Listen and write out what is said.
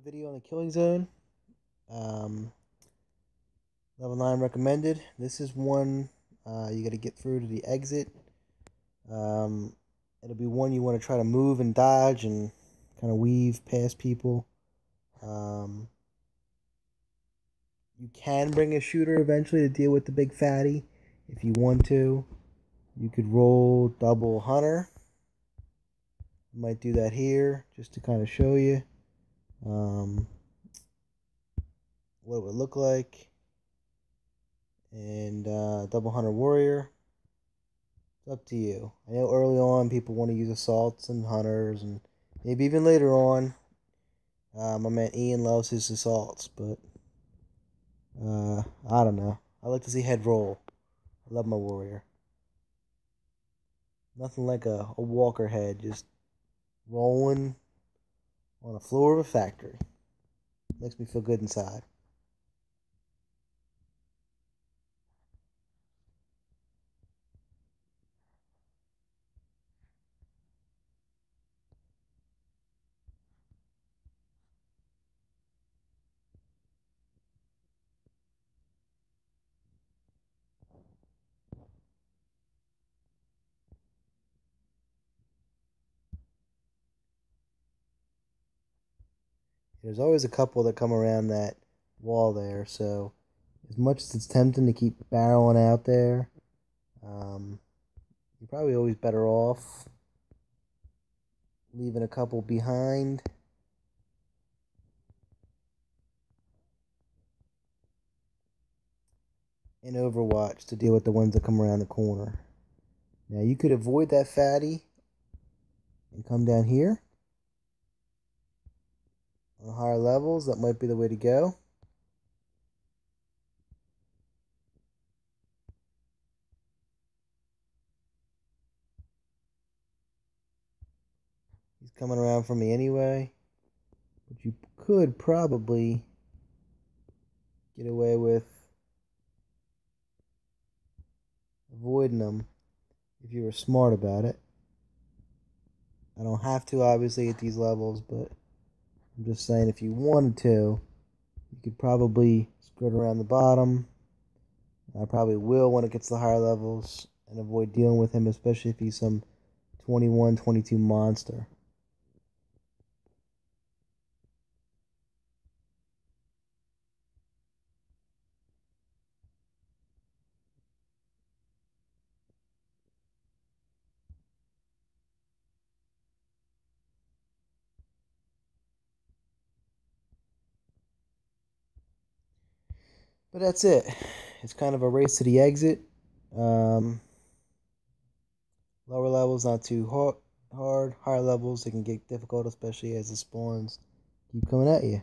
a video on the killing zone. Um, level 9 recommended. This is one uh, you got to get through to the exit. Um, it'll be one you want to try to move and dodge and kind of weave past people. Um, you can bring a shooter eventually to deal with the big fatty if you want to. You could roll double hunter. Might do that here just to kind of show you um, what it would look like. And uh, double hunter warrior. It's up to you. I know early on people want to use assaults and hunters, and maybe even later on. Um, I meant Ian loves his assaults, but uh, I don't know. I like to see head roll. I love my warrior. Nothing like a, a walker head just rolling on the floor of a factory. Makes me feel good inside. There's always a couple that come around that wall there, so as much as it's tempting to keep barreling out there, um, you're probably always better off leaving a couple behind. In Overwatch to deal with the ones that come around the corner. Now you could avoid that fatty and come down here higher levels, that might be the way to go. He's coming around for me anyway. But you could probably get away with avoiding them if you were smart about it. I don't have to, obviously, at these levels, but I'm just saying if you wanted to, you could probably skirt around the bottom. I probably will when it gets to the higher levels and avoid dealing with him, especially if he's some 21, 22 monster. But that's it. It's kind of a race to the exit. Um, lower levels not too hard. Hard. Higher levels it can get difficult, especially as the spawns keep coming at you.